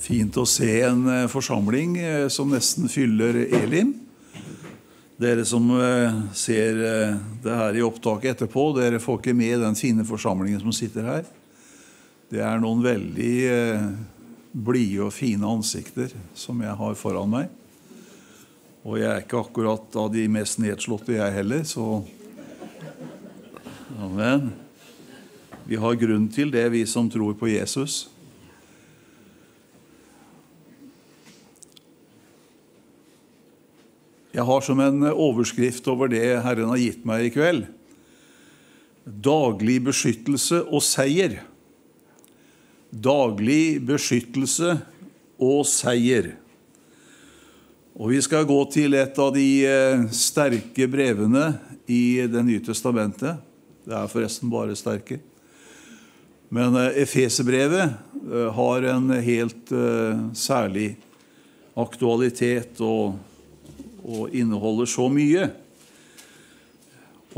Fint å se en eh, forsamling eh, som nesten fyller Elim. Dere som eh, ser det her i opptaket etterpå, dere får ikke med den fine forsamlingen som sitter her. Det er noen veldig blide og fine ansikter som jeg har foran meg. Og jeg er ikke akkurat av de mest nedslåtte, jeg heller, så Amen. Vi har grunn til det, vi som tror på Jesus. Jeg har som en overskrift over det Herren har gitt meg i kveld daglig beskyttelse og seier. Daglig beskyttelse og seier. Og Vi skal gå til et av de eh, sterke brevene i Det nye testamentet. Det er forresten bare sterke. Men eh, Efeserbrevet eh, har en helt særlig aktualitet og og inneholder så mye.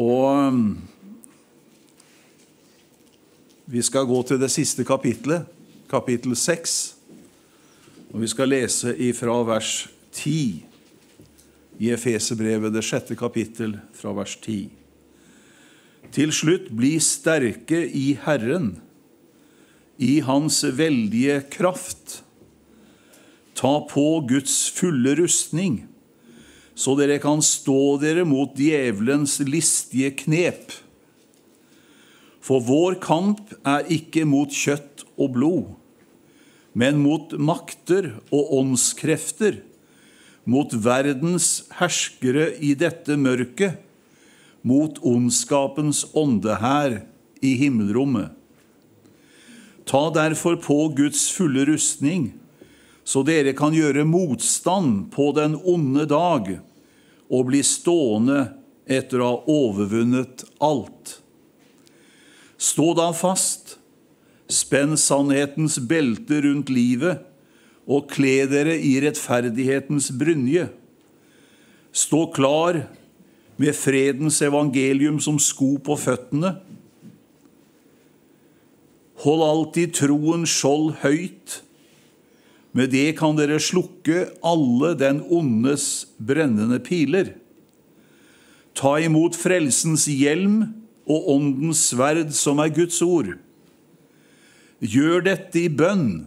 Og um, vi skal gå til det siste kapitlet, kapittel 6. Og vi skal lese ifra vers 10 i Efeserbrevet, det sjette kapittel, fra vers 10. Til slutt, bli sterke i Herren, i Hans veldige kraft. Ta på Guds fulle rustning så dere kan stå dere mot djevelens listige knep. For vår kamp er ikke mot kjøtt og blod, men mot makter og åndskrefter, mot verdens herskere i dette mørket, mot ondskapens åndehær i himmelrommet. Ta derfor på Guds fulle rustning, så dere kan gjøre motstand på den onde dag og bli stående etter å ha overvunnet alt. Stå da fast, spenn sannhetens belte rundt livet og kle dere i rettferdighetens brynje. Stå klar med fredens evangelium som sko på føttene. Hold alltid troen skjold høyt med det kan dere slukke alle den ondes brennende piler. Ta imot frelsens hjelm og åndens sverd, som er Guds ord. Gjør dette i bønn,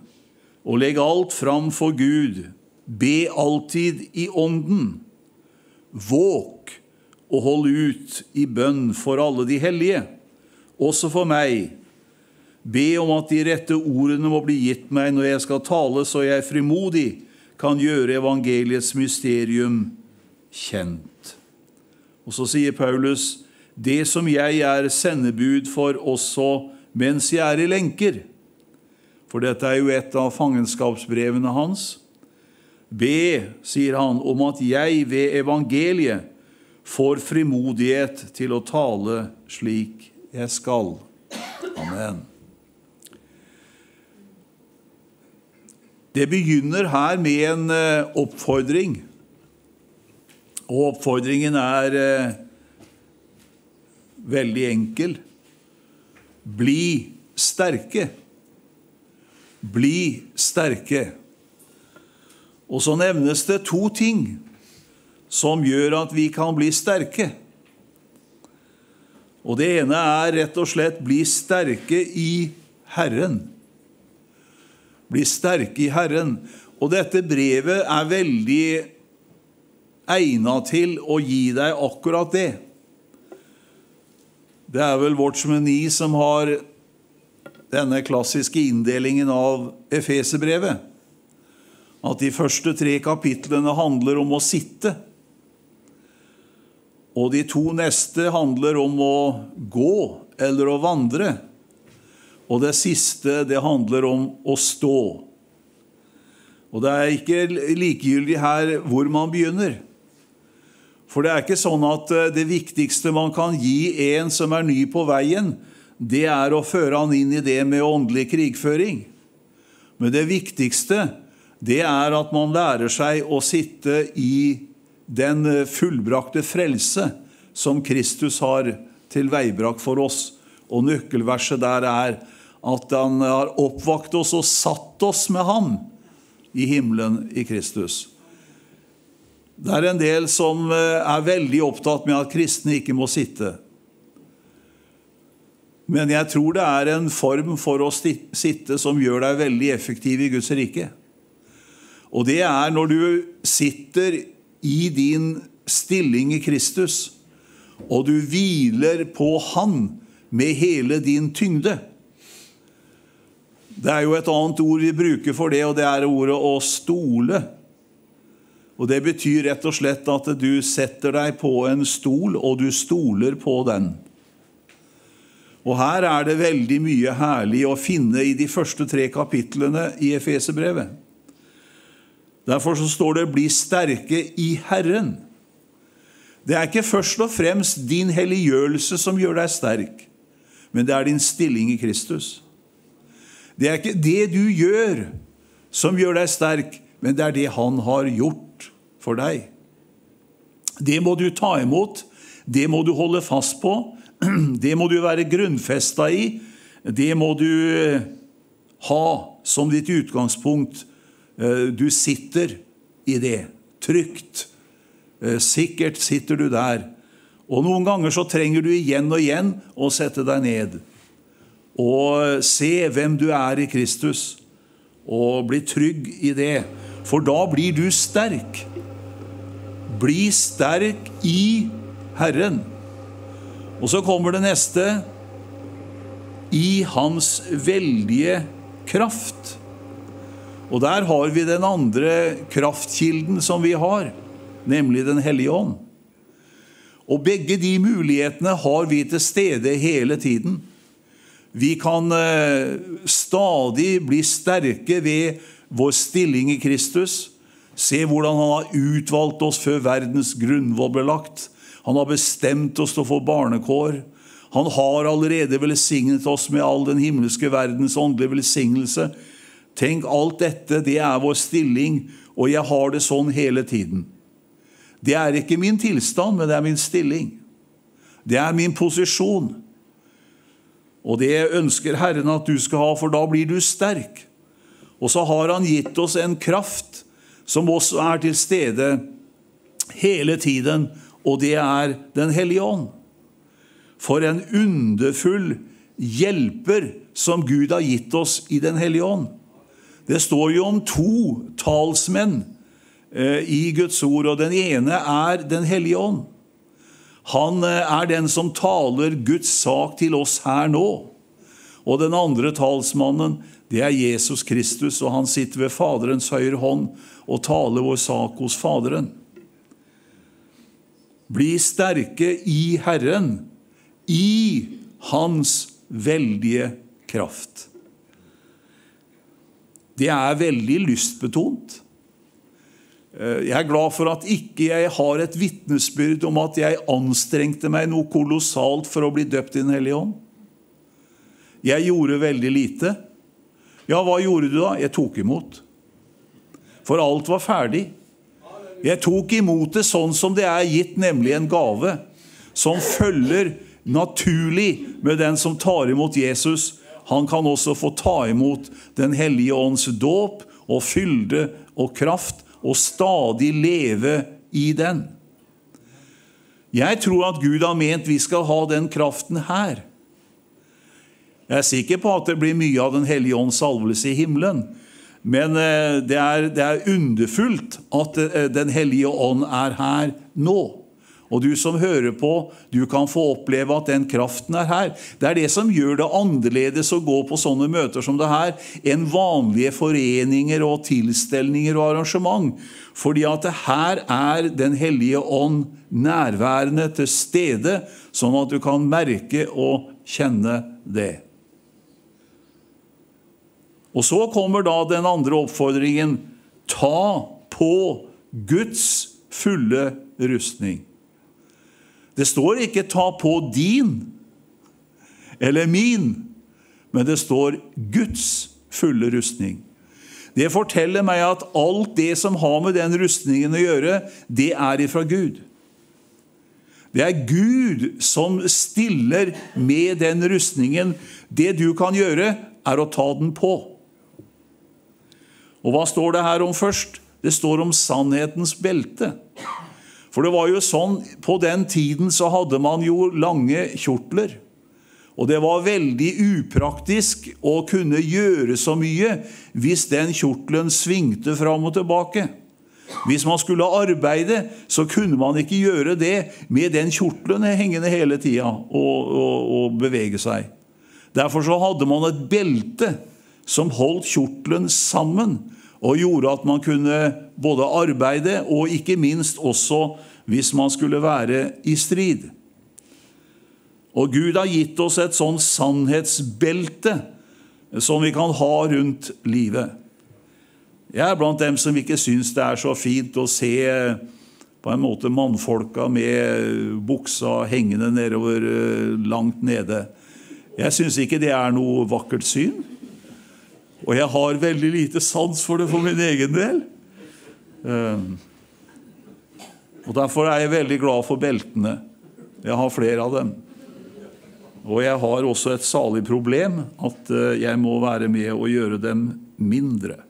og legg alt fram for Gud. Be alltid i ånden. Våk og hold ut i bønn for alle de hellige, også for meg Be om at de rette ordene må bli gitt meg når jeg skal tale, så jeg frimodig kan gjøre evangeliets mysterium kjent. Og så sier Paulus, det som jeg er sendebud for også mens jeg er i lenker. For dette er jo et av fangenskapsbrevene hans. Be, sier han, om at jeg ved evangeliet får frimodighet til å tale slik jeg skal. Amen. Det begynner her med en eh, oppfordring. Og oppfordringen er eh, veldig enkel. Bli sterke. Bli sterke. Og så nevnes det to ting som gjør at vi kan bli sterke. Og det ene er rett og slett bli sterke i Herren bli sterke i Herren. Og dette brevet er veldig egna til å gi deg akkurat det. Det er vel vårt meny som har denne klassiske inndelingen av Efeserbrevet. At de første tre kapitlene handler om å sitte. Og de to neste handler om å gå eller å vandre. Og det siste, det handler om å stå. Og det er ikke likegyldig her hvor man begynner. For det er ikke sånn at eh, det viktigste man kan gi en som er ny på veien, det er å føre han inn i det med åndelig krigføring. Men det viktigste, det er at man lærer seg å sitte i den fullbrakte frelse som Kristus har til veibrakt for oss. Og nøkkelverset der er at han har oppvakt oss og satt oss med ham i himmelen i Kristus. Det er en del som eh, er veldig opptatt med at kristne ikke må sitte. Men jeg tror det er en form for å sitte som gjør deg veldig effektiv i Guds rike. Og det er når du sitter i din stilling i Kristus, og du hviler på Han med hele din tyngde. Det er jo et annet ord vi bruker for det, og det er ordet å stole. Og Det betyr rett og slett at du setter deg på en stol, og du stoler på den. Og Her er det veldig mye herlig å finne i de første tre kapitlene i Efeserbrevet. Derfor så står det 'bli sterke i Herren'. Det er ikke først og fremst din helliggjørelse som gjør deg sterk, men det er din stilling i Kristus. Det er ikke det du gjør, som gjør deg sterk, men det er det Han har gjort for deg. Det må du ta imot, det må du holde fast på, Det må du være grunnfesta i. Det må du eh, ha som ditt utgangspunkt. Eh, du sitter i det. Trygt. Eh, sikkert sitter du der. Og noen ganger så trenger du igjen og igjen å sette deg ned og se hvem du er i Kristus, og bli trygg i det. For da blir du sterk. Bli sterk i Herren. Og så kommer det neste i hans veldige kraft. Og der har vi den andre kraftkilden som vi har, nemlig Den hellige ånd. Og begge de mulighetene har vi til stede hele tiden. Vi kan eh, stadig bli sterke ved vår stilling i Kristus. Se hvordan han har utvalgt oss før verdens grunnvoll ble lagt. Han har bestemt oss til å få barnekår. Han har allerede velsignet oss med all den himmelske verdens åndelige velsignelse. Tenk, alt dette, det er vår stilling, og jeg har det sånn hele tiden. Det er ikke min tilstand, men det er min stilling. Det er min posisjon. Og det ønsker Herren at du skal ha, for da blir du sterk. Og så har Han gitt oss en kraft som også er til stede hele tiden og det er Den hellige ånd. For en underfull hjelper som Gud har gitt oss i Den hellige ånd. Det står jo om to talsmenn i Guds ord, og den ene er Den hellige ånd. Han eh, er den som taler Guds sak til oss her nå. Og den andre talsmannen, det er Jesus Kristus, og han sitter ved Faderens høyre hånd og taler vår sak hos Faderen. Bli sterke i Herren, i Hans veldige kraft. Det er veldig lystbetont. Eh, jeg er glad for at ikke jeg har et vitnesbyrd om at jeg anstrengte meg noe kolossalt for å bli døpt i Den hellige ånd. Jeg gjorde veldig lite. Ja, hva gjorde du da? Jeg tok imot. For alt var ferdig. Jeg tok imot det sånn som det er gitt, nemlig en gave som følger naturlig med den som tar imot Jesus. Han kan også få ta imot Den hellige ånds dåp og fylde og kraft, og stadig leve i den. Jeg tror at Gud har ment vi skal ha den kraften her. Jeg er sikker på at det blir mye av Den hellige ånds salvelse i himmelen. Men eh, det er, det er underfullt at eh, Den hellige ånd er her nå. Og du som hører på, du kan få oppleve at den kraften er her. Det er det som gjør det annerledes å gå på sånne møter som det her, enn vanlige foreninger og tilstelninger og arrangement. Fordi at her er Den hellige ånd nærværende til stede, sånn at du kan merke og kjenne det. Og så kommer da den andre oppfordringen ta på Guds fulle rustning. Det står ikke 'ta på din' eller 'min', men det står 'Guds fulle rustning'. Det forteller meg at alt det som har med den rustningen å gjøre, det er ifra Gud. Det er Gud som stiller med den rustningen. Det du kan gjøre, er å ta den på. Og hva står det her om først? Det står om sannhetens belte. For det var jo sånn, På den tiden så hadde man jo lange kjortler. Og det var veldig upraktisk å kunne gjøre så mye hvis den kjortelen svingte fram og tilbake. Hvis man skulle arbeide, så kunne man ikke gjøre det med den kjortelen hengende hele tida og, og, og bevege seg. Derfor så hadde man et belte som holdt kjortelen sammen, og gjorde at man kunne både arbeide og ikke minst også hvis man skulle være i strid. Og Gud har gitt oss et sånn sannhetsbelte som vi kan ha rundt livet. Jeg er blant dem som ikke syns det er så fint å se på en måte mannfolka med buksa hengende nedover eh, langt nede. Jeg syns ikke det er noe vakkert syn. Og jeg har veldig lite sans for det for min egen del. Eh, og Derfor er jeg veldig glad for beltene. Jeg har flere av dem. Og jeg har også et salig problem, at eh, jeg må være med og gjøre dem mindre.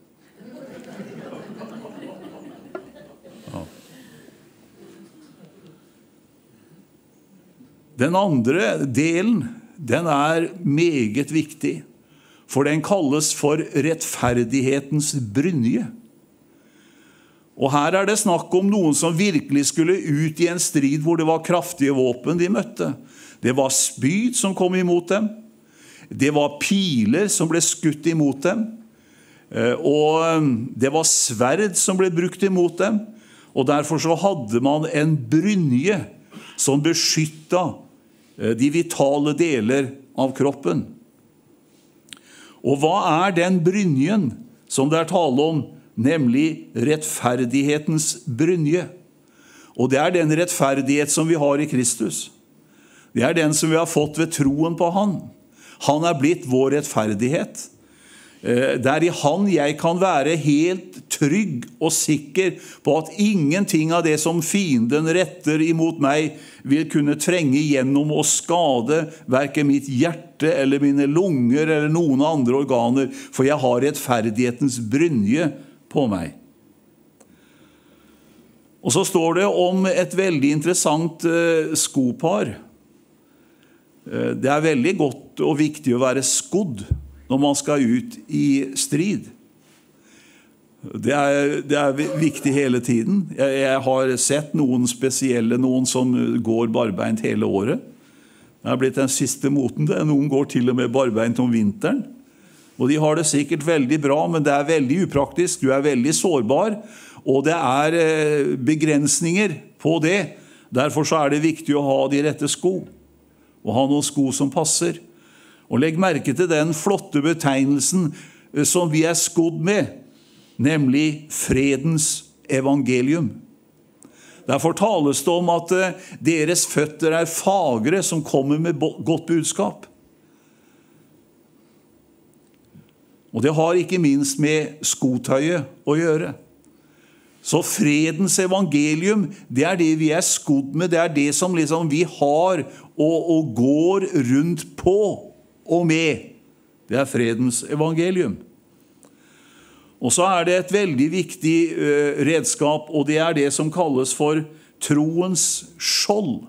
Den andre delen den er meget viktig, for den kalles for rettferdighetens brynje. Og Her er det snakk om noen som virkelig skulle ut i en strid hvor det var kraftige våpen de møtte. Det var spyd som kom imot dem. Det var piler som ble skutt imot dem. Eh, og eh, det var sverd som ble brukt imot dem. Og Derfor så hadde man en brynje som beskytta eh, de vitale deler av kroppen. Og hva er den brynjen som det er tale om, nemlig rettferdighetens brynje? Og det er den rettferdighet som vi har i Kristus. Det er den som vi har fått ved troen på Han. Han er blitt vår rettferdighet. Eh, det er i Han jeg kan være helt trygg og sikker på at ingenting av det som fienden retter imot meg, vil kunne trenge gjennom og skade verken mitt hjerte eller mine lunger eller noen andre organer, for jeg har rettferdighetens brynje på meg. Og Så står det om et veldig interessant eh, skopar Eh, det er veldig godt og viktig å være skodd når man skal ut i strid. Det er, det er viktig hele tiden. Jeg, jeg, har sett noen spesielle, noen som går barbeint hele året. Det er blitt den siste moten. det. Noen går til og med barbeint om vinteren. Og De har det sikkert veldig bra, men det er veldig upraktisk. Du er veldig sårbar, og det er eh, begrensninger på det. Derfor er det viktig å ha de rette sko og ha noen sko som passer. Og legg merke til den flotte betegnelsen eh, som vi er skodd med, nemlig fredens evangelium. Derfor tales det om at eh, deres føtter er fagre som kommer med godt budskap. Og det har ikke minst med skotøyet å gjøre. Så fredens evangelium, det er det vi er skodd med. Det er det som liksom vi har og, og går rundt på og med. Det er fredens evangelium. Og så er det et veldig viktig redskap, og det er det som kalles for troens skjold.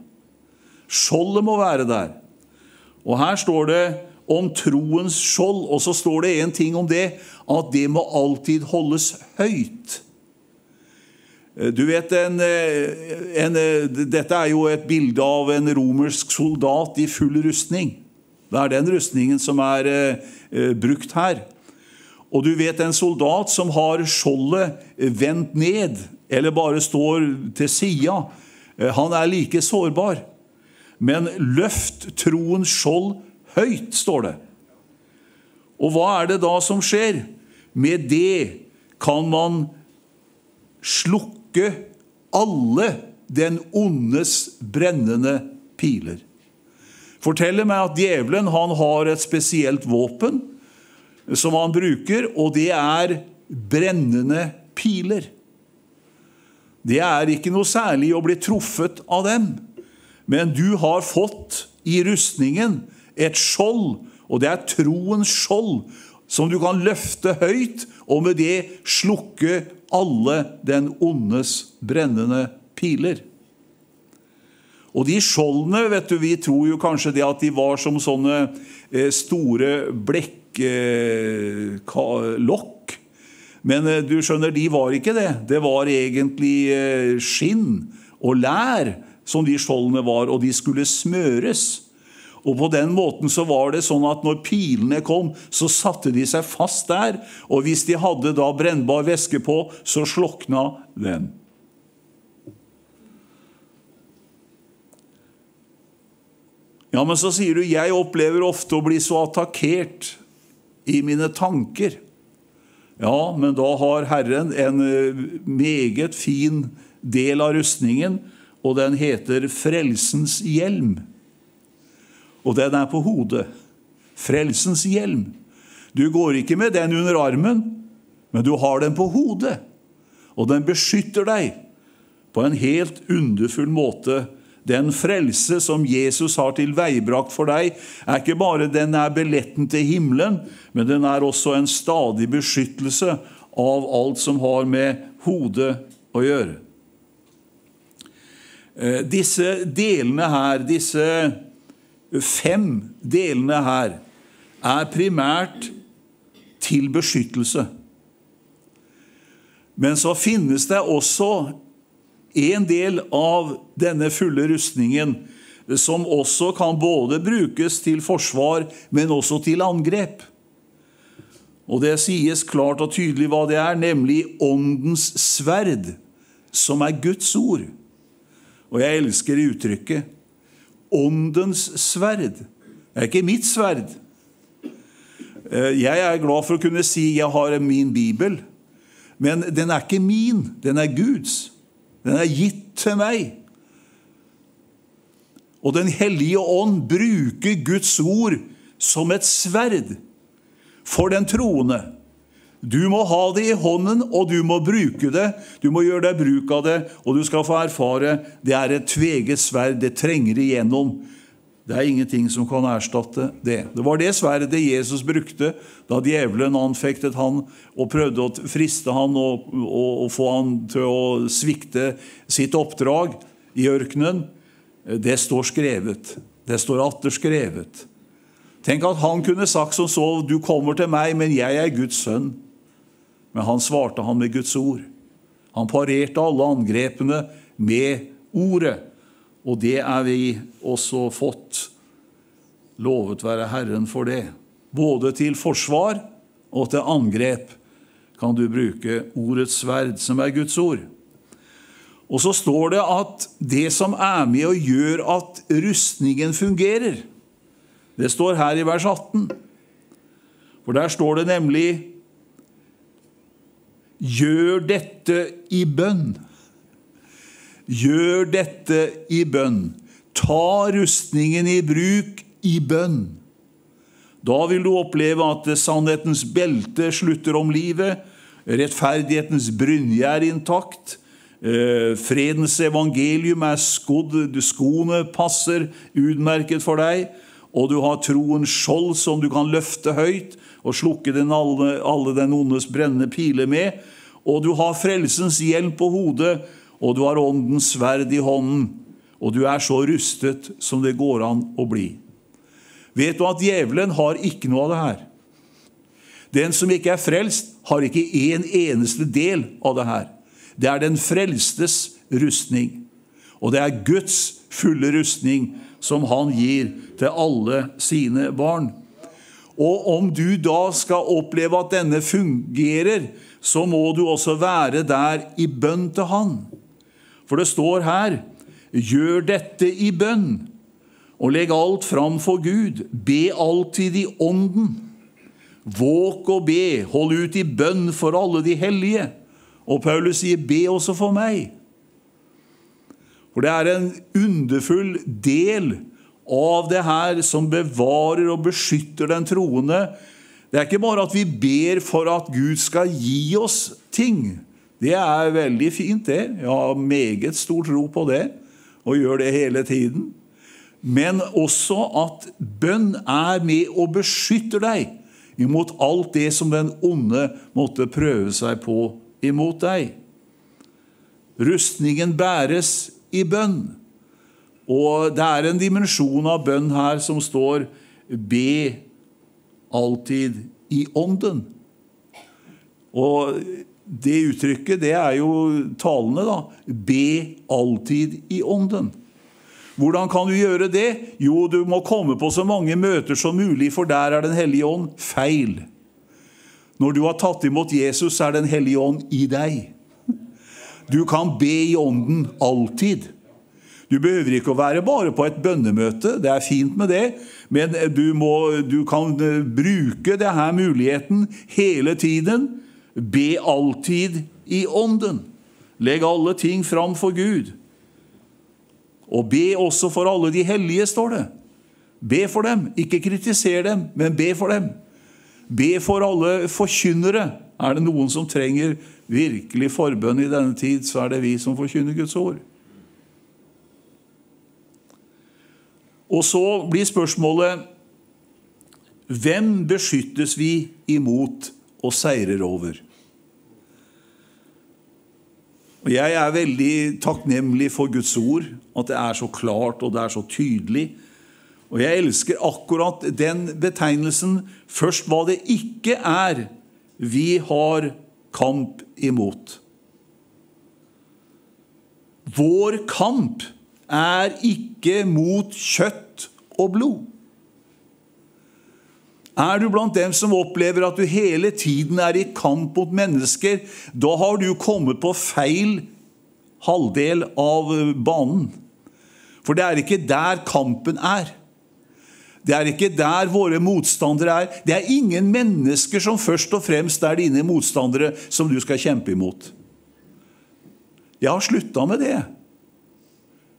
Skjoldet må være der. Og her står det om troens skjold, og så står det en ting om det, at det må alltid holdes høyt. Du vet, en, en, Dette er jo et bilde av en romersk soldat i full rustning. Det er den rustningen som er eh, brukt her. Og du vet en soldat som har skjoldet vendt ned, eller bare står til sida, han er like sårbar. Men løft troens skjold høyt, står det. Og hva er det da som skjer? Med det kan man slukke alle den ondes brennende piler. Forteller meg at djevelen har et spesielt våpen som han bruker, og det er brennende piler. Det er ikke noe særlig å bli truffet av dem, men du har fått i rustningen et skjold, og det er troens skjold. som du kan løfte høyt, og med det slukke alle den ondes brennende piler. Og de skjoldene, vet du, vi tror jo kanskje det at de var som sånne eh, store blekklokk. Eh, Men eh, du skjønner, de var ikke det. Det var egentlig skinn og lær som de skjoldene var, og de skulle smøres. Og på den måten så var det sånn at når pilene kom, så satte de seg fast der. Og hvis de hadde da brennbar væske på, så slokna den. Ja, men så sier du jeg opplever ofte å bli så attakkert i mine tanker. Ja, men da har Herren en eh, meget fin del av rustningen, og den heter Frelsens hjelm. Og den er på hodet. Frelsens hjelm. Du går ikke med den under armen, men du har den på hodet. Og den beskytter deg på en helt underfull måte den frelse som Jesus har tilveiebrakt for deg, er ikke bare den er billetten til himmelen, men den er også en stadig beskyttelse av alt som har med hodet å gjøre. Eh, disse delene her, disse fem delene her, er primært til beskyttelse. Men så finnes det også en del av denne fulle rustningen som også kan både brukes til forsvar, men også til angrep. Og det sies klart og tydelig hva det er, nemlig åndens sverd, som er Guds ord. Og jeg elsker uttrykket åndens sverd. Det er ikke mitt sverd. Eh, jeg er glad for å kunne si jeg har min bibel, men den er ikke min, den er Guds. Den er gitt til meg. Og Den hellige ånd bruker Guds ord som et sverd for den troende. Du må ha det i hånden, og du må bruke det. Du må gjøre deg bruk av det, og du skal få erfare det er et tveget sverd. Det trenger igjennom. Det er ingenting som kan erstatte det. Det var det sverdet Jesus brukte da djevelen anfektet han og prøvde å friste han og, og, og få han til å svikte sitt oppdrag i ørkenen. Det står skrevet. Det står atter skrevet. Tenk at han kunne sagt som så Du kommer til meg, men jeg er Guds sønn. Men han svarte han med Guds ord. Han parerte alle angrepene med ordet. Og det er vi også fått. Lovet være Herren for det. Både til forsvar og til angrep kan du bruke ordets sverd, som er Guds ord. Og så står det at det som er med og gjør at rustningen fungerer, det står her i vers 18. For der står det nemlig Gjør dette i bønn. Gjør dette i bønn. Ta rustningen i bruk i bønn. Da vil du oppleve at sannhetens belte slutter om livet, rettferdighetens brynje er intakt, eh, fredens evangelium er skodd, skoene passer utmerket for deg, og du har troens skjold som du kan løfte høyt og slukke den alle, alle den ondes brennende piler med, og du har frelsens hjelm på hodet, og du har åndens sverd i hånden, og du er så rustet som det går an å bli. Vet du at djevelen har ikke noe av det her? Den som ikke er frelst, har ikke en eneste del av det her. Det er den frelstes rustning. Og det er Guds fulle rustning som han gir til alle sine barn. Og om du da skal oppleve at denne fungerer, så må du også være der i bønn til Han. For det står her Gjør dette i bønn, og legg alt fram for Gud. Be alltid i Ånden. Våk og be, hold ut i bønn for alle de hellige. Og Paulus sier, be også for meg. For det er en underfull del av det her som bevarer og beskytter den troende. Det er ikke bare at vi ber for at Gud skal gi oss ting. Det er veldig fint, det. Jeg har meget stor tro på det, og gjør det hele tiden. Men også at bønn er med og beskytter deg imot alt det som den onde måtte prøve seg på imot deg. Rustningen bæres i bønn. Og det er en dimensjon av bønn her som står 'be alltid i ånden'. Og det uttrykket, det er jo talende, da. Be alltid i ånden. Hvordan kan du gjøre det? Jo, du må komme på så mange møter som mulig, for der er Den hellige ånd feil. Når du har tatt imot Jesus, er Den hellige ånd i deg. Du kan be i ånden alltid. Du behøver ikke å være bare på et bønnemøte, det er fint med det, men du, må, du kan bruke denne muligheten hele tiden. Be alltid i ånden. Legg alle ting fram for Gud. Og be også for alle de hellige, står det. Be for dem. Ikke kritiser dem, men be for dem. Be for alle forkynnere. Er det noen som trenger virkelig forbønn i denne tid, så er det vi som forkynner Guds ord. Og så blir spørsmålet hvem beskyttes vi imot og seirer over? Og Jeg er veldig takknemlig for Guds ord, at det er så klart og det er så tydelig. Og jeg elsker akkurat den betegnelsen først hva det ikke er vi har kamp imot. Vår kamp er ikke mot kjøtt og blod. Er du blant dem som opplever at du hele tiden er i kamp mot mennesker, da har du kommet på feil halvdel av banen. For det er ikke der kampen er. Det er ikke der våre motstandere er. Det er ingen mennesker som først og fremst er dine motstandere som du skal kjempe imot. Jeg har slutta med det.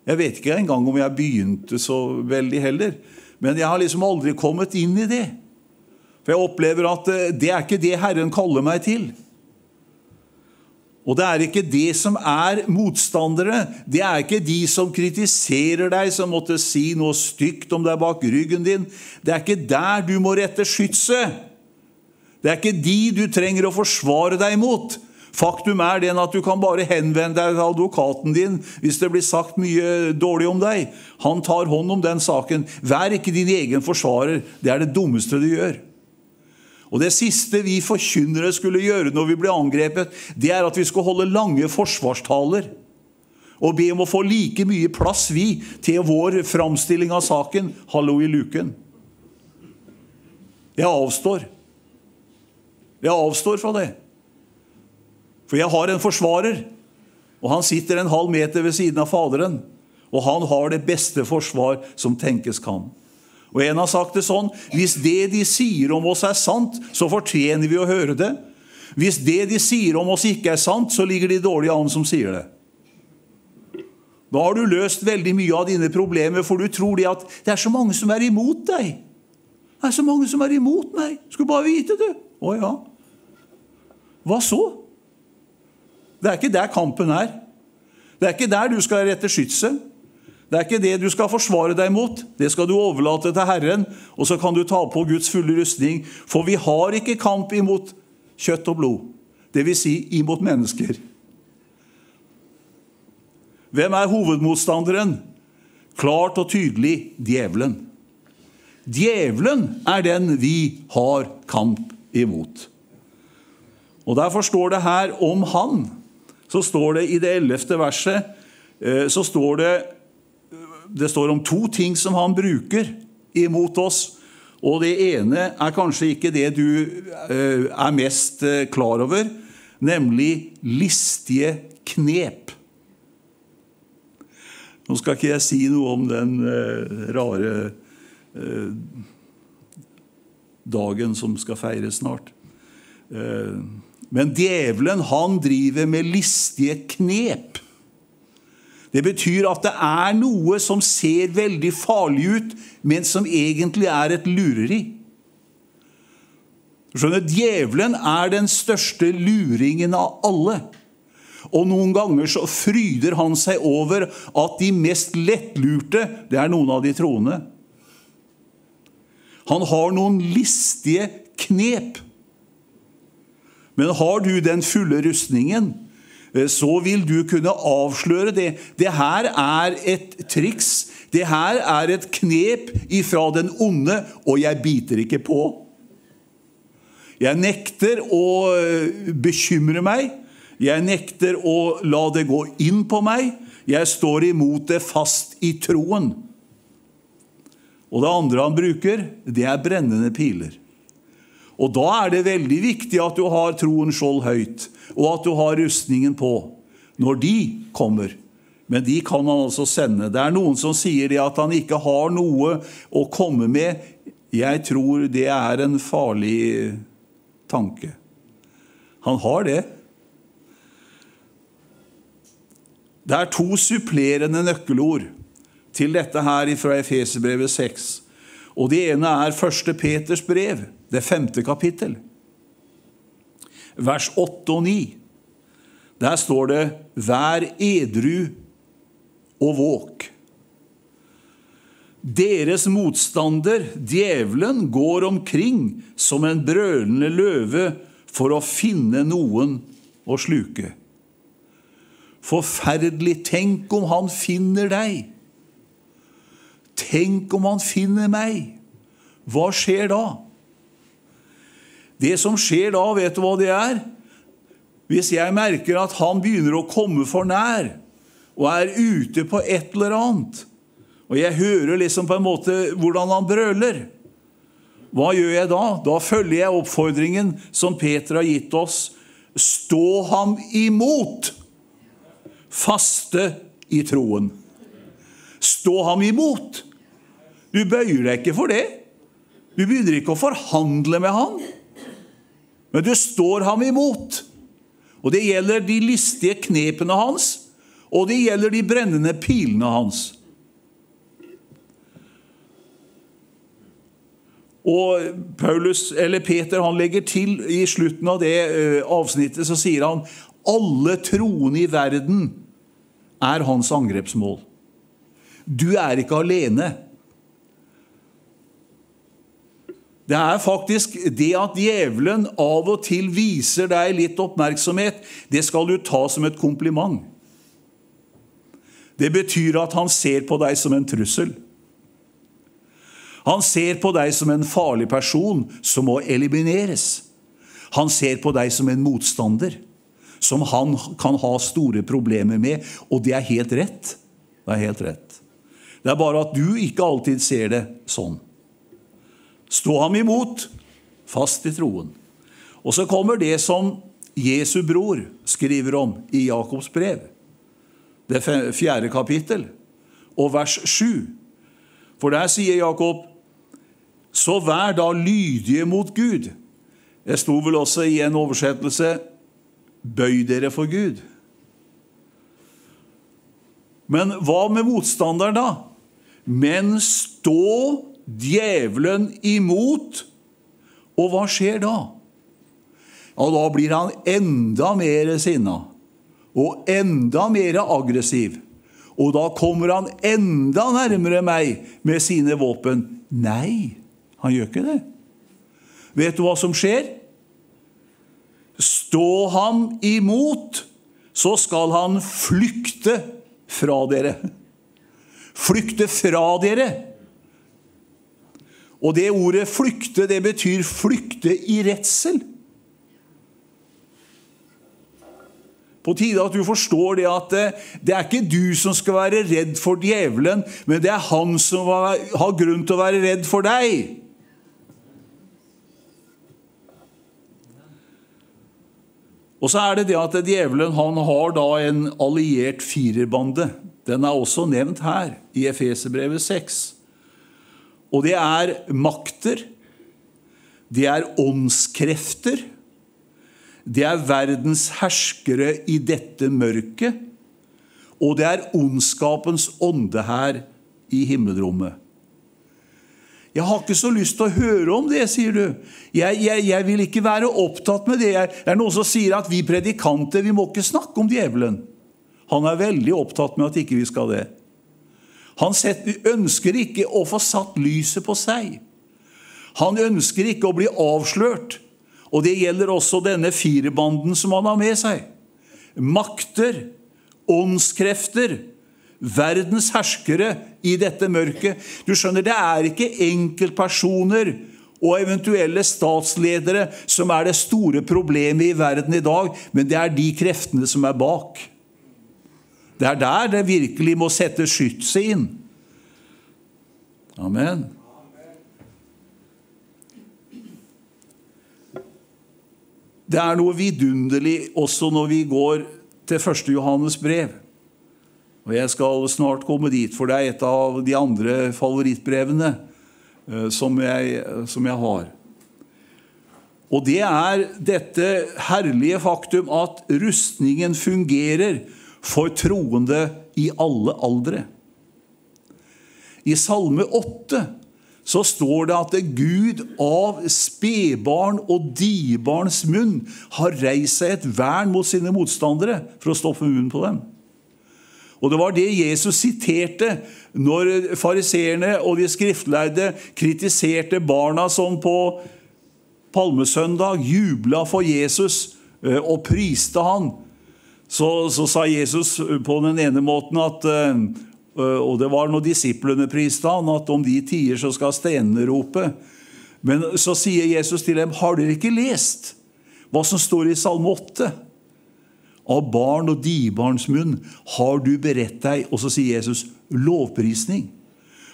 Jeg vet ikke engang om jeg begynte så veldig heller. Men jeg har liksom aldri kommet inn i det. For jeg opplever at eh, det er ikke det Herren kaller meg til. Og det er ikke det som er motstandere. Det er ikke de som kritiserer deg, som måtte si noe stygt om deg bak ryggen din. Det er ikke der du må rette skytset. Det er ikke de du trenger å forsvare deg mot. Faktum er den at du kan bare henvende deg til advokaten din hvis det blir sagt mye dårlig om deg. Han tar hånd om den saken. Vær ikke din egen forsvarer. Det er det dummeste du gjør. Og Det siste vi forkynnere skulle gjøre når vi ble angrepet, det er at vi skulle holde lange forsvarstaler og be om å få like mye plass vi til vår framstilling av saken. Hallo i luken. Jeg avstår. Jeg avstår fra det. For jeg har en forsvarer, og han sitter en halv meter ved siden av Faderen. Og han har det beste forsvar som tenkes kan. Og En har sagt det sånn Hvis det de sier om oss, er sant, så fortjener vi å høre det. Hvis det de sier om oss, ikke er sant, så ligger de dårlig an som sier det. Da har du løst veldig mye av dine problemer, for du tror det at det er så mange som er imot deg. Det er så mange som er imot meg. Skulle bare vite det. Å ja. Hva så? Det er ikke der kampen er. Det er ikke der du skal rette skytset. Det er ikke det du skal forsvare deg mot. Det skal du overlate til Herren, og så kan du ta på Guds fulle rustning. For vi har ikke kamp imot kjøtt og blod, dvs. Si imot mennesker. Hvem er hovedmotstanderen? Klart og tydelig djevelen. Djevelen er den vi har kamp imot. Og Derfor står det her om han. Så står det i det ellevte verset eh, så står det det står om to ting som han bruker imot oss. Og det ene er kanskje ikke det du eh, er mest eh, klar over, nemlig listige knep. Nå skal ikke jeg si noe om den eh, rare dagen som skal feires snart. Men djevelen, han driver med listige knep. Det betyr at det er noe som ser veldig farlig ut, men som egentlig er et lureri. Skjønner, Djevelen er den største luringen av alle. Og noen ganger så fryder han seg over at de mest lettlurte, det er noen av de troende. Han har noen listige knep. Men har du den fulle rustningen, så vil du kunne avsløre det. Det her er et triks. Det her er et knep ifra den onde, og jeg biter ikke på. Jeg nekter å eh, bekymre meg. Jeg nekter å la det gå inn på meg. Jeg står imot det fast i troen. Og det andre han bruker, det er brennende piler. Og da er det veldig viktig at du har troen skjold høyt, og at du har rustningen på når de kommer. Men de kan han altså sende. Det er noen som sier det at han ikke har noe å komme med. Jeg tror det er en farlig tanke. Han har det. Det er to supplerende nøkkelord til dette her fra Efeserbrevet 6. Og Det ene er 1. Peters brev, det femte kapittel, vers 8 og 9. Der står det 'Vær edru og våk'. Deres motstander, djevelen, går omkring som en brølende løve for å finne noen å sluke. Forferdelig. Tenk om han finner deg. Tenk om han finner meg. Hva skjer da? Det som skjer da, vet du hva det er? Hvis jeg merker at han begynner å komme for nær og er ute på et eller annet, og jeg hører liksom på en måte hvordan han brøler, hva gjør jeg da? Da følger jeg oppfordringen som Peter har gitt oss. Stå ham imot! faste i troen. Stå ham imot. Du bøyer deg ikke for det. Du begynner ikke å forhandle med ham, men du står ham imot. Og Det gjelder de listige knepene hans, og det gjelder de brennende pilene hans. Og Paulus, Peter han legger til i slutten av det eh, avsnittet så sier han alle troende i verden er hans angrepsmål. Du er ikke alene. Det er faktisk det at djevelen av og til viser deg litt oppmerksomhet, det skal du ta som et kompliment. Det betyr at han ser på deg som en trussel. Han ser på deg som en farlig person som må elimineres. Han ser på deg som en motstander som han kan ha store problemer med. Og det er helt rett. Det er helt rett. Det er bare at du ikke alltid ser det sånn. Stå ham imot, fast i troen. Og så kommer det som Jesu bror skriver om i Jakobs brev, det fjerde kapittel, og vers 7. For der sier Jakob, så vær da lydige mot Gud. Det sto vel også i en oversettelse Bøy dere for Gud. Men hva med motstanderen, da? Men stå djevelen imot. Og hva skjer da? Ja, Da blir han enda mer sinna og enda mer aggressiv. Og da kommer han enda nærmere meg med sine våpen. Nei, han gjør ikke det. Vet du hva som skjer? Stå ham imot, så skal han flykte fra dere. Flykte fra dere. Og det ordet 'flykte' det betyr flykte i redsel. På tide at du forstår det at det er ikke du som skal være redd for djevelen, men det er han som har grunn til å være redd for deg. Og så er det det at djevelen han har da en alliert firerbande. Den er også nevnt her i Efeserbrevet 6. Og det er makter, det er åndskrefter, det er verdens herskere i dette mørket, og det er ondskapens ånde her i himmelrommet. Jeg har ikke så lyst til å høre om det, sier du. Jeg, jeg, jeg vil ikke være opptatt med det. det er noen som sier at vi predikanter vi må ikke snakke om djevelen. Han er veldig opptatt med at ikke vi skal det. Han ønsker ikke å få satt lyset på seg. Han ønsker ikke å bli avslørt. Og det gjelder også denne firebanden som han har med seg. Makter, åndskrefter, verdens herskere i dette mørket. Du skjønner, det er ikke enkeltpersoner og eventuelle statsledere som er det store problemet i verden i dag, men det er de kreftene som er bak. Det er der det virkelig må sette skytset inn. Amen. Det er noe vidunderlig også når vi går til 1. Johannes brev. Og Jeg skal snart komme dit, for det er et av de andre favorittbrevene eh, som jeg, som jeg har. Og det er dette herlige faktum at rustningen fungerer for troende i alle aldre. I Salme 8 så står det at Gud av spedbarn og diebarns munn har reist seg et vern mot sine motstandere for å stoppe munnen på dem. Og Det var det Jesus siterte når fariseerne og de skriftlærde kritiserte barna som på palmesøndag jubla for Jesus eh, og priste han. Så, så sa Jesus på den ene måten at eh, Eh, og det var når disiplene priste han, at om de tider så skal stenene rope. Men så sier Jesus til dem, har dere ikke lest hva som står i Salme 8? Av barn og dibarns munn har du beredt deg, og så sier Jesus lovprisning.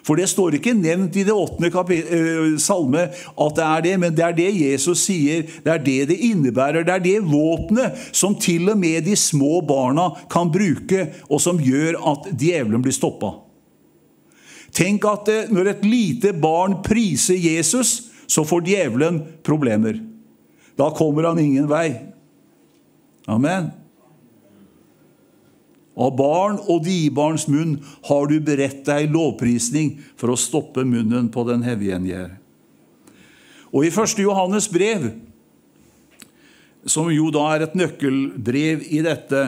For det står ikke nevnt i det åttende uh, salme at det er det, men det er det Jesus sier. Det er det det innebærer. Det er det våpenet som til og med de små barna kan bruke, og som gjør at djevelen blir stoppa. Tenk at når et lite barn priser Jesus, så får djevelen problemer. Da kommer han ingen vei. Amen. Av barn og dibarns munn har du beredt deg lovprisning for å stoppe munnen på den hevjengjer. Og i 1. Johannes brev, som jo da er et nøkkelbrev i dette,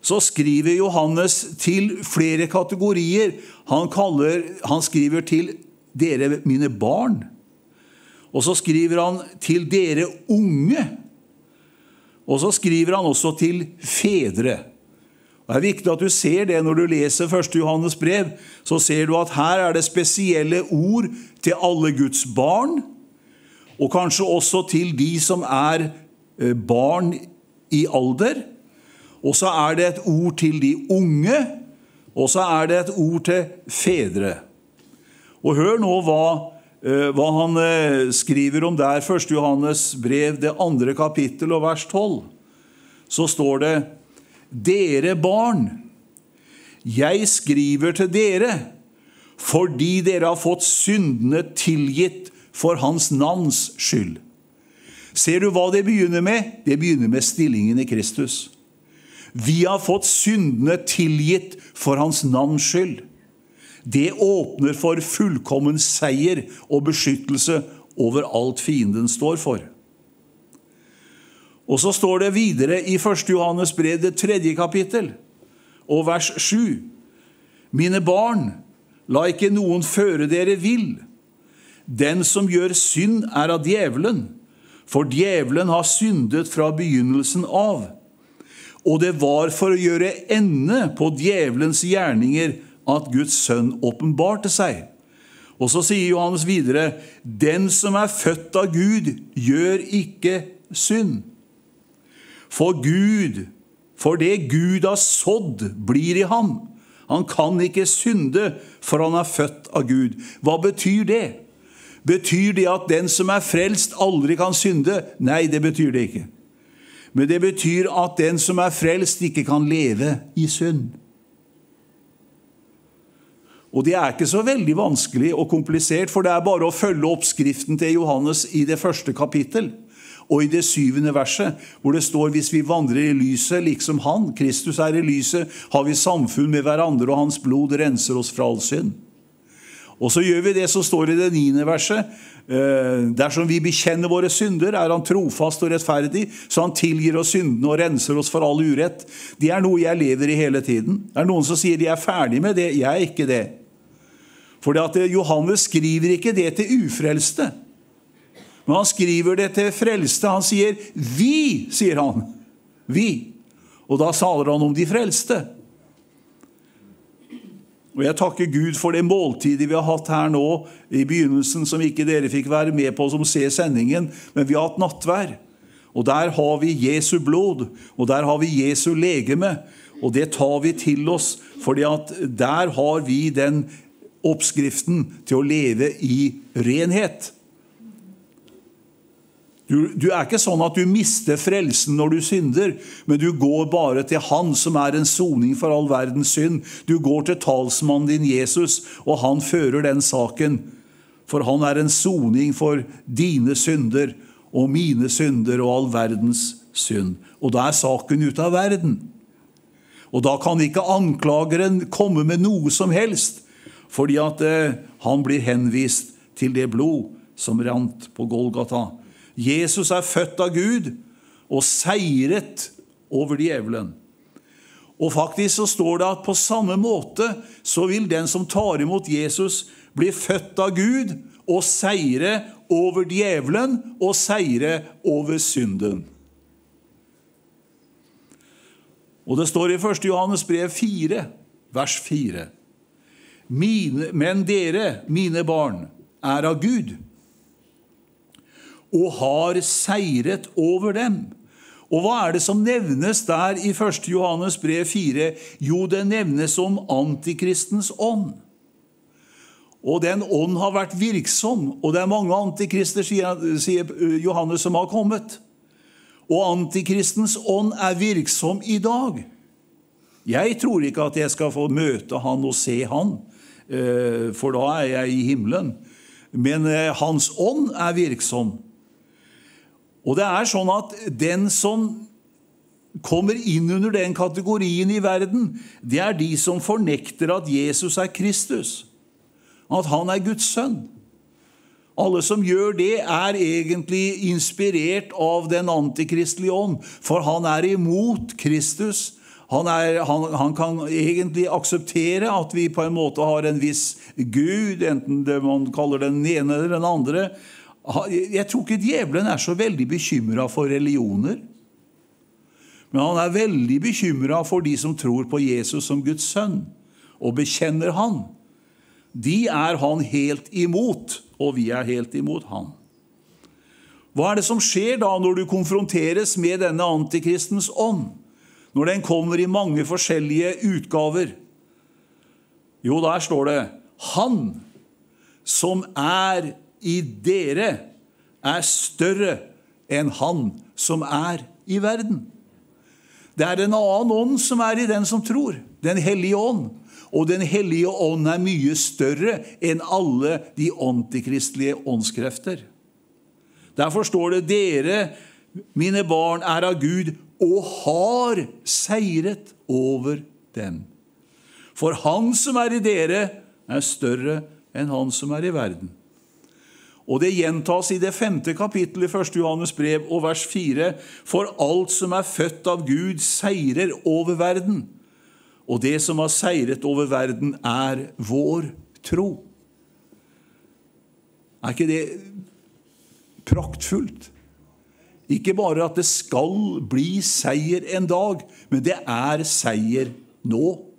så skriver Johannes til flere kategorier. Han, kaller, han skriver til 'dere mine barn'. Og så skriver han til 'dere unge'. Og så skriver han også til fedre. Det er viktig at du ser det når du leser 1. Johannes brev. Så ser du at her er det spesielle ord til alle Guds barn, og kanskje også til de som er eh, barn i alder. Og så er det et ord til de unge, og så er det et ord til fedre. Og hør nå hva, eh, hva han eh, skriver om der, 1. Johannes brev, det andre kapittel og vers 12. Så står det dere barn, jeg skriver til dere fordi dere har fått syndene tilgitt for Hans navns skyld. Ser du hva det begynner med? Det begynner med stillingen i Kristus. Vi har fått syndene tilgitt for Hans navns skyld. Det åpner for fullkommen seier og beskyttelse over alt fienden står for. Og så står det videre i 1. Johannes brev, det tredje kapittel, og vers 7. Mine barn, la ikke noen føre dere vill. Den som gjør synd, er av djevelen, for djevelen har syndet fra begynnelsen av. Og det var for å gjøre ende på djevelens gjerninger at Guds sønn åpenbarte seg. Og så sier Johannes videre.: Den som er født av Gud, gjør ikke synd. For Gud, for det Gud har sådd, blir i ham. Han kan ikke synde, for han er født av Gud. Hva betyr det? Betyr det at den som er frelst, aldri kan synde? Nei, det betyr det ikke. Men det betyr at den som er frelst, ikke kan leve i synd. Og det er ikke så veldig vanskelig og komplisert, for det er bare å følge oppskriften til Johannes i det første kapittel. Og i det syvende verset, hvor det står hvis vi vandrer i lyset, liksom Han, Kristus er i lyset, har vi samfunn med hverandre, og Hans blod renser oss fra all synd. Og så gjør vi det som står i det niende verset. Eh, dersom vi bekjenner våre synder, er Han trofast og rettferdig, så Han tilgir oss syndene og renser oss for all urett. Det er noe jeg lever i hele tiden. Det er noen som sier de er ferdig med det. Jeg er ikke det. For Johannes skriver ikke det til ufrelste. Men han skriver det til frelste. Han sier 'vi', sier han. Vi. Og da saler han om de frelste. Og Jeg takker Gud for det måltidet vi har hatt her nå i begynnelsen, som ikke dere fikk være med på som ser sendingen, men vi har hatt nattvær. Og Der har vi Jesu blod, og der har vi Jesu legeme. Og det tar vi til oss, fordi der har vi den oppskriften til å leve i renhet. Du, du, er ikke sånn at du mister frelsen når du synder, men du går bare til Han som er en soning for all verdens synd. Du går til talsmannen din Jesus, og han fører den saken. For han er en soning for dine synder og mine synder og all verdens synd. Og da er saken ute av verden. Og da kan ikke anklageren komme med noe som helst, fordi at eh, han blir henvist til det blod som rant på Golgata. Jesus er født av Gud og seiret over djevelen. Og faktisk så står det at på samme måte så vil den som tar imot Jesus, bli født av Gud og seire over djevelen og seire over synden. Og det står i 1. Johannes brev 4, vers 4. Mine, men dere, mine barn, er av Gud og har seiret over dem. Og hva er det som nevnes der i 1. Johannes brev 4? Jo, det nevnes om antikristens ånd. Og den ånd har vært virksom, og det er mange antikrister, sier Johannes, som har kommet. Og antikristens ånd er virksom i dag. Jeg tror ikke at jeg skal få møte han og se han, eh, for da er jeg i himmelen. Men eh, hans ånd er virksom. Og det er sånn at den som kommer inn under den kategorien i verden, det er de som fornekter at Jesus er Kristus, at han er Guds sønn. Alle som gjør det, er egentlig inspirert av den antikristelige ånd, for han er imot Kristus. Han, er, han, han, kan egentlig akseptere at vi på en måte har en viss gud, enten man kaller den ene eller den andre. Jeg tror ikke djevelen er så veldig bekymra for religioner. Men han er veldig bekymra for de som tror på Jesus som Guds sønn og bekjenner han. De er han helt imot og vi er helt imot han. Hva er det som skjer da når du konfronteres med denne antikristens ånd? Når den kommer i mange forskjellige utgaver? Jo, der står det 'Han som er i dere, er større enn han som er i verden'. Det er en annen ånd som er i den som tror, Den hellige ånd. Og Den hellige ånd er mye større enn alle de antikristelige åndskrefter. Derfor står det dere, mine barn, er av Gud og har seiret over dem. For han som er i dere, er større enn han som er i verden. Og det gjentas i det femte kapittelet i 1. Johannes brev og vers 4.: For alt som er født av Gud, seirer over verden. Og det som har seiret over verden, er vår tro. Er ikke det praktfullt? Ikke bare at det skal bli seier en dag, men det er seier nå.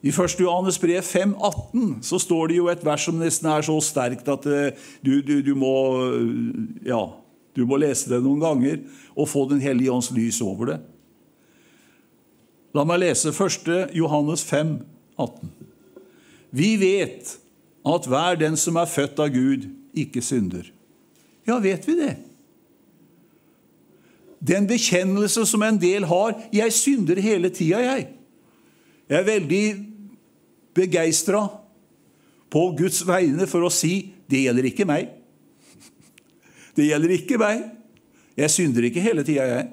I 1. Johannes brev 5, 18, så står det jo et vers som nesten er så sterkt at eh, du, du, du, må, ja, du må lese det noen ganger og få Den hellige ånds lys over det. La meg lese 1. Johannes 5, 18. Vi vet at hver den som er født av Gud, ikke synder. Ja, vet vi det? Den bekjennelse som en del har 'Jeg synder hele tida, jeg'. Jeg er veldig begeistra på Guds vegne for å si 'Det gjelder ikke meg'. Det gjelder ikke meg. Jeg synder ikke hele tida, jeg.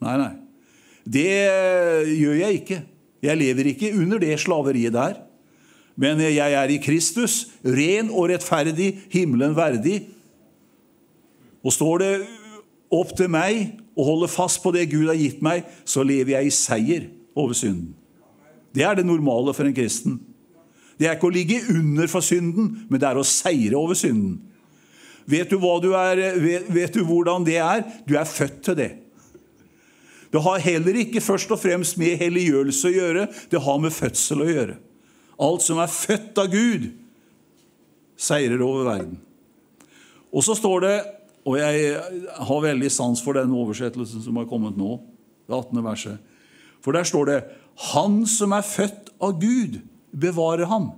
Nei, nei. Det gjør jeg ikke. Jeg lever ikke under det slaveriet der. Men jeg er i Kristus, ren og rettferdig, himmelen verdig. Og står det opp til meg å holde fast på det Gud har gitt meg, så lever jeg i seier over synden. Det er det normale for en kristen. Det er ikke å ligge under for synden, men det er å seire over synden. Vet du, du er, vet, vet du hvordan det er? Du er født til det. Det har heller ikke først og fremst med helliggjørelse å gjøre, det har med fødsel å gjøre. Alt som er født av Gud, seirer over verden. Og så står det, og jeg har veldig sans for den oversettelsen som har kommet nå, det 18. verset, for der står det Han som er født av Gud, bevarer ham.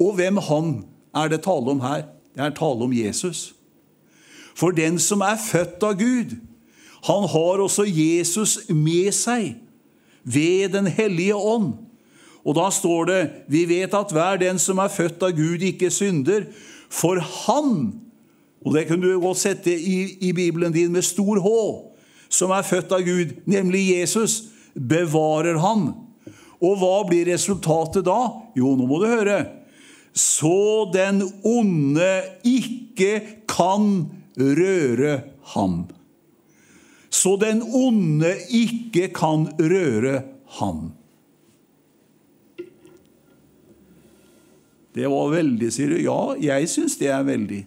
Og hvem han er det tale om her? Det er tale om Jesus. For den som er født av Gud, han har også Jesus med seg ved Den hellige ånd. Og da står det Vi vet at hver den som er født av Gud, ikke synder. For han, og det kunne du godt sette i, i Bibelen din med stor H, som er født av Gud, nemlig Jesus, bevarer han. Og hva blir resultatet da? Jo, nå må du høre. Så den onde ikke kan røre ham så den onde ikke kan røre ham. Det var veldig, sier du. Ja, jeg syns det er veldig.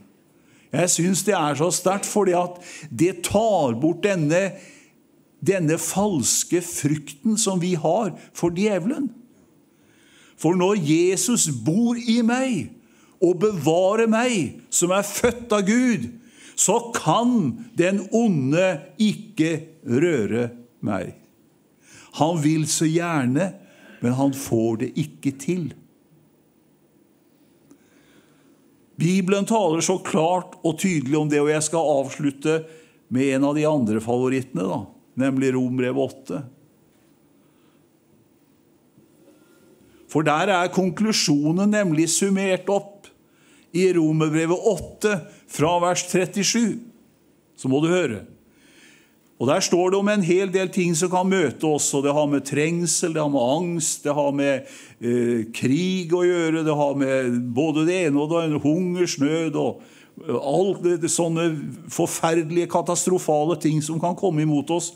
Jeg syns det er så sterkt, fordi at det tar bort denne, denne falske frykten som vi har for djevelen. For når Jesus bor i meg og bevarer meg, som er født av Gud, så kan den onde ikke røre meg. Han vil så gjerne, men han får det ikke til. Bibelen taler så klart og tydelig om det, og jeg skal avslutte med en av de andre favorittene, da, nemlig Rombrev 8. For der er konklusjonen nemlig summert opp i Romerbrevet 8, fra vers 37. Så må du høre. Og Der står det om en hel del ting som kan møte oss. og Det har med trengsel, det har med angst, det har med eh, krig å gjøre. Det har med både det ene og det andre, hungersnød og det, sånne forferdelige, katastrofale ting som kan komme imot oss.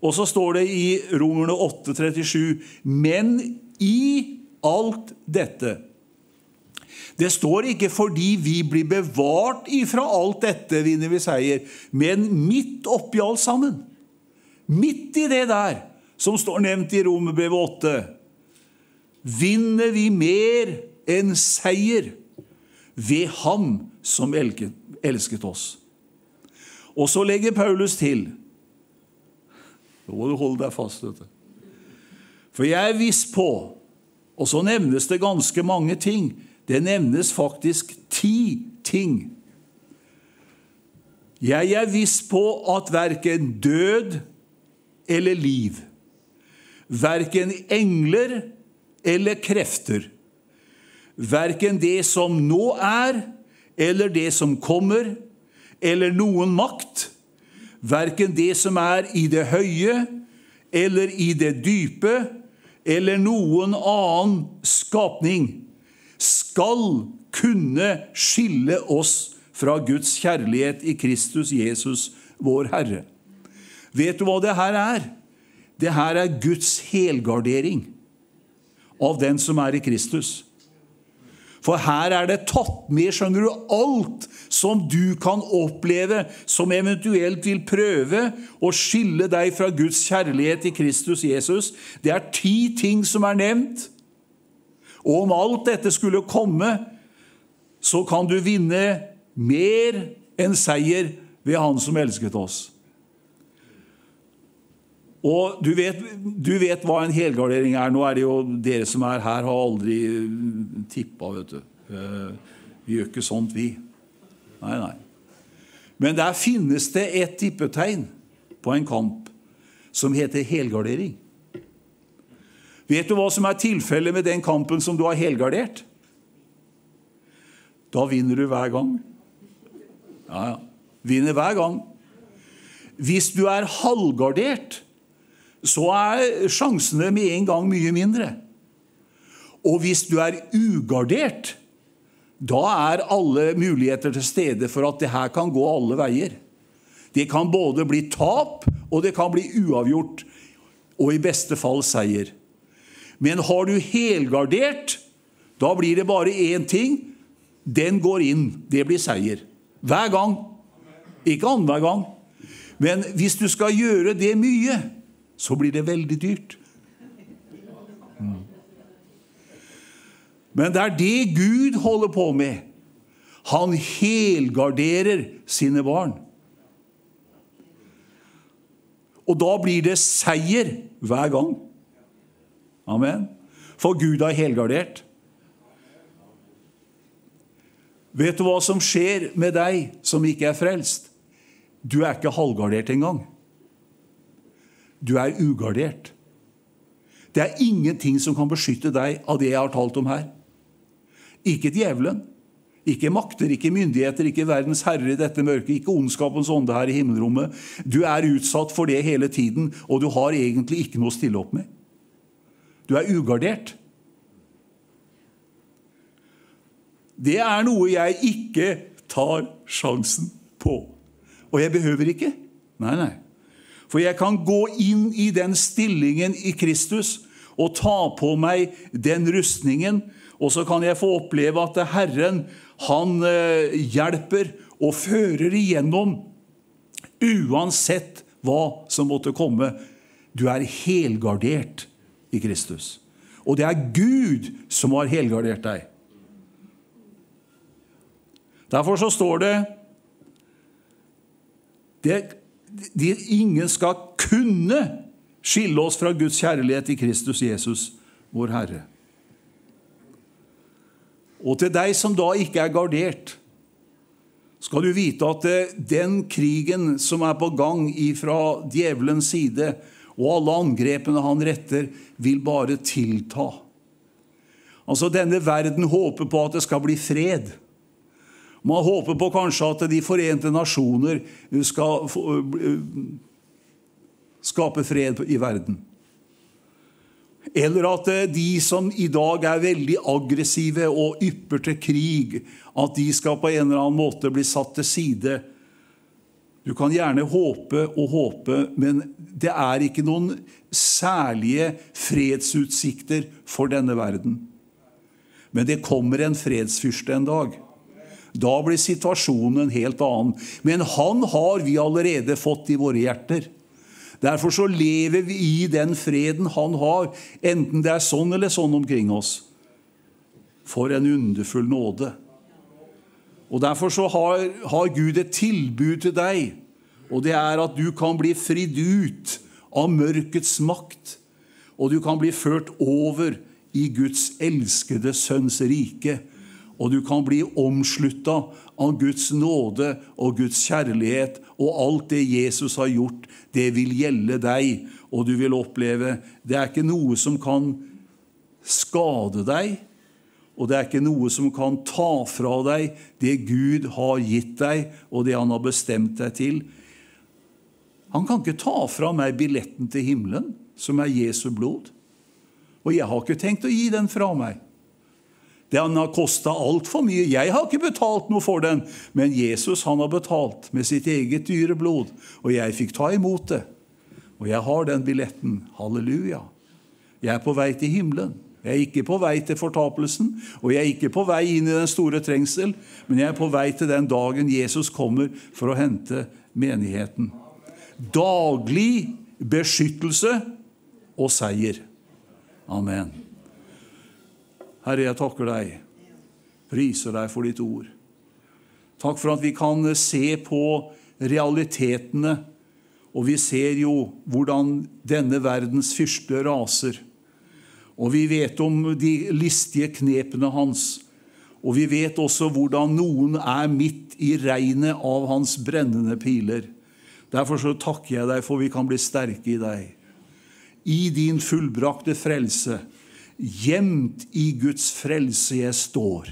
Og så står det i Romerne 8,37.: Men i alt dette det står ikke 'fordi vi blir bevart ifra alt dette vinner vi seier', men midt oppi alt sammen. Midt i det der, som står nevnt i Romerbrevet 8, vinner vi mer enn seier ved Ham som elsket oss. Og så legger Paulus til Nå må du holde deg fast. dette. For jeg er viss på Og så nevnes det ganske mange ting det nevnes faktisk ti ting. Jeg er viss på at verken død eller liv, verken engler eller krefter, verken det som nå er, eller det som kommer, eller noen makt, verken det som er i det høye eller i det dype, eller noen annen skapning skal kunne skille oss fra Guds kjærlighet i Kristus Jesus, vår Herre. Vet du hva det her er? Det her er Guds helgardering av den som er i Kristus. For her er det tatt med skjønner du, alt som du kan oppleve, som eventuelt vil prøve å skille deg fra Guds kjærlighet i Kristus Jesus. Det er ti ting som er nevnt. Og om alt dette skulle komme, så kan du vinne mer enn seier ved Han som elsket oss. Og du vet, du vet, hva en helgardering er. Nå er det jo Dere som er her, har aldri tippa, vet du. Eh, vi gjør ikke sånt, vi. Nei, nei. Men der finnes det et tippetegn på en kamp som heter helgardering. Vet du hva som er tilfellet med den kampen som du har helgardert? Da vinner du hver gang. Ja, ja. Vinner hver gang. Hvis du er halvgardert, så er sjansene med en gang mye mindre. Og hvis du er ugardert, da er alle muligheter til stede for at det her kan gå alle veier. Det kan både bli tap, og det kan bli uavgjort, og i beste fall seier. Men har du helgardert, da blir det bare én ting. Den går inn. Det blir seier. Hver gang. Ikke annenhver gang. Men hvis du skal gjøre det mye, så blir det veldig dyrt. Mm. Men det er det Gud holder på med. Han helgarderer sine barn. Og da blir det seier hver gang. Amen. For Gud har helgardert. Vet du hva som skjer med deg som ikke er frelst? Du er ikke halvgardert engang. Du er ugardert. Det er ingenting som kan beskytte deg av det jeg har talt om her. Ikke djevelen, ikke makter, ikke myndigheter, ikke verdens herre i dette mørket, ikke ondskapens ånde her i himmelrommet. Du er utsatt for det hele tiden, og du har egentlig ikke noe å stille opp med. Du er ugardert. Det er noe jeg ikke tar sjansen på. Og jeg behøver ikke. Nei, nei. For jeg kan gå inn i den stillingen i Kristus og ta på meg den rustningen, og så kan jeg få oppleve at Herren han eh, hjelper og fører igjennom uansett hva som måtte komme. Du er helgardert i Kristus. Og det er Gud som har helgardert deg. Derfor så står det, det, det Ingen skal kunne skille oss fra Guds kjærlighet i Kristus Jesus, vår Herre. Og til deg som da ikke er gardert, skal du vite at den krigen som er på gang fra djevelens side, og alle angrepene han retter, vil bare tilta. Altså, Denne verden håper på at det skal bli fred. Man håper på kanskje at De forente nasjoner skal skape fred i verden. Eller at de som i dag er veldig aggressive og ypper til krig, at de skal på en eller annen måte bli satt til side. Du kan gjerne håpe og håpe, men det er ikke noen særlige fredsutsikter for denne verden. Men det kommer en fredsfyrste en dag. Da blir situasjonen en helt annen. Men han har vi allerede fått i våre hjerter. Derfor så lever vi i den freden han har, enten det er sånn eller sånn omkring oss. For en underfull nåde. Og Derfor så har, har Gud et tilbud til deg, og det er at du kan bli fridd ut av mørkets makt, og du kan bli ført over i Guds elskede sønns rike og du kan bli omslutta av Guds nåde og Guds kjærlighet, og alt det Jesus har gjort, det vil gjelde deg, og du vil oppleve Det er ikke noe som kan skade deg, og det er ikke noe som kan ta fra deg det Gud har gitt deg, og det han har bestemt deg til. Han kan ikke ta fra meg billetten til himmelen, som er Jesu blod. Og jeg har ikke tenkt å gi den fra meg. Den har kosta altfor mye. Jeg har ikke betalt noe for den, men Jesus han har betalt med sitt eget dyre blod, og jeg fikk ta imot det. Og jeg har den billetten. Halleluja. Jeg er på vei til himmelen. Jeg er ikke på vei til fortapelsen, og jeg er ikke på vei inn i den store trengsel, men jeg er på vei til den dagen Jesus kommer for å hente menigheten. Daglig beskyttelse og seier. Amen. Herre, jeg takker deg, priser deg for ditt ord. Takk for at vi kan se på realitetene, og vi ser jo hvordan denne verdens fyrste raser. Og vi vet om de listige knepene hans. Og vi vet også hvordan noen er midt i regnet av hans brennende piler. Derfor så takker jeg deg for vi kan bli sterke i deg. I din fullbrakte frelse Gjemt i Guds frelse jeg står,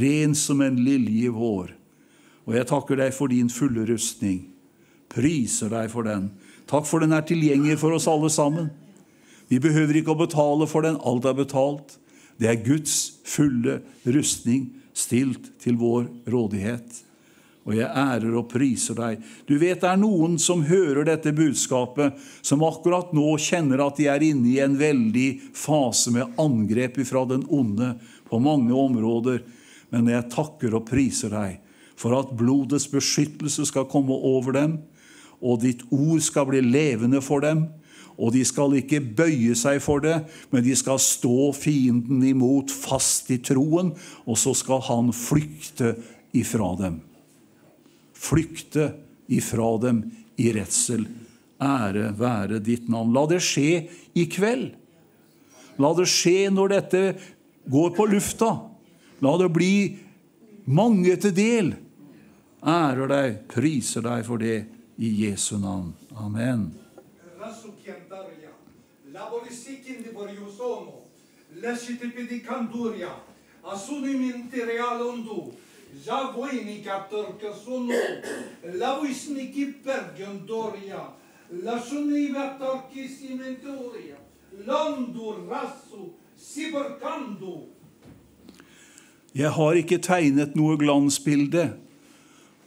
ren som en lilje i vår. Og jeg takker deg for din fulle rustning. Priser deg for den. Takk for den er tilgjengelig for oss alle sammen. Vi behøver ikke å betale for den. Alt er betalt. Det er Guds fulle rustning stilt til vår rådighet og jeg ærer og priser deg. Du vet det er noen som hører dette budskapet, som akkurat nå kjenner at de er inne i en veldig fase med angrep fra den onde på mange områder. Men jeg takker og priser deg for at blodets beskyttelse skal komme over dem, og ditt ord skal bli levende for dem. Og de skal ikke bøye seg for det, men de skal stå fienden imot fast i troen, og så skal han flykte ifra dem. Flykte ifra dem i redsel. Ære være ditt navn. La det skje i kveld. La det skje når dette går på lufta. La det bli mange til del. Ærer deg, priser deg for det i Jesu navn. Amen. Asuni minterialondu, Javoini katorka la lavisniki pergandoria, la vatorki cimentoria, landu rassu siberkandu. Jeg har ikke tegnet noe glansbilde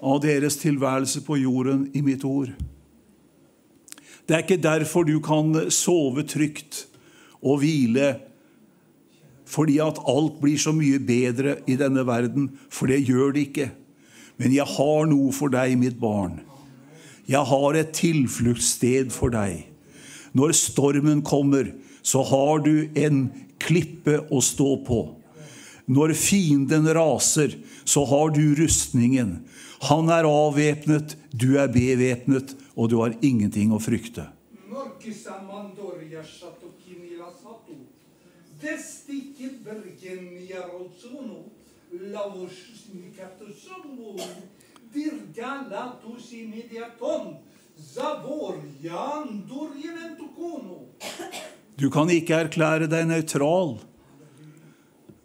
av deres tilværelse på jorden i mitt ord. Det er ikke derfor du kan sove trygt og hvile fordi at alt blir så mye bedre i denne verden, for det gjør det ikke. Men jeg har noe for deg, mitt barn. Jeg har et tilfluktssted for deg. Når stormen kommer, så har du en klippe å stå på. Når fienden raser, så har du rustningen. Han er avvæpnet, du er bevæpnet, og du har ingenting å frykte. Mörkisa mandoria shatokini la satu. Destiki bergenia rozono. Lavos nikatosomo. Dirga latus immediaton. Zavoria andoriementukono. Du kan ikke erklære deg nøytral.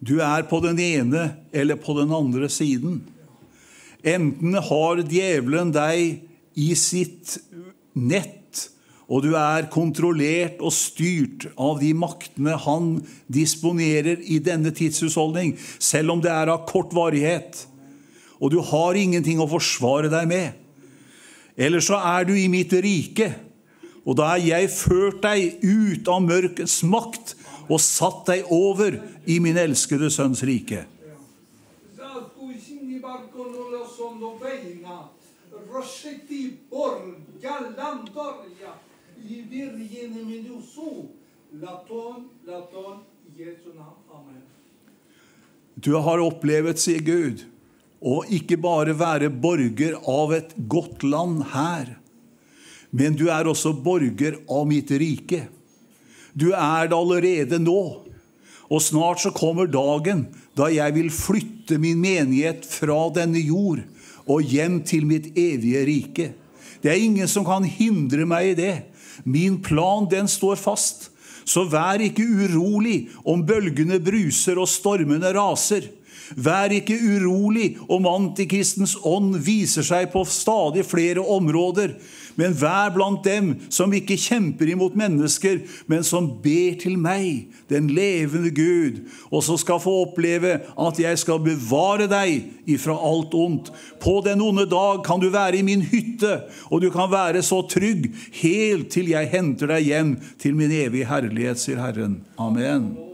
Du er på den ene eller på den andre siden. Enten har djevelen deg i sitt nett, og du er kontrollert og styrt av de maktene han disponerer i denne tidshusholdning, selv om det er av kort varighet, og du har ingenting å forsvare deg med. Eller så er du i mitt rike, og da er jeg ført deg ut av mørkets makt og satt deg over i min elskede sønns rike. Zakuisini Borg, lo landoria. I virgine minusu. Laton, laton, Jesu navn. Amen. Du har opplevet, sier Gud, å ikke bare være borger av et godt land her, men du er også borger av mitt rike. Du er det allerede nå. Og snart så kommer dagen da jeg vil flytte min menighet fra denne jord og hjem til mitt evige rike. Det er ingen som kan hindre meg i det. Min plan, den står fast. Så vær ikke urolig om bølgene bruser og stormene raser. Vær ikke urolig om antikristens ånd viser seg på stadig flere områder. Men vær blant dem som ikke kjemper imot mennesker, men som ber til meg, den levende Gud, og som skal få oppleve at jeg skal bevare deg ifra alt ondt. På den onde dag kan du være i min hytte, og du kan være så trygg helt til jeg henter deg hjem til min evige herlighet, sier Herren. Amen.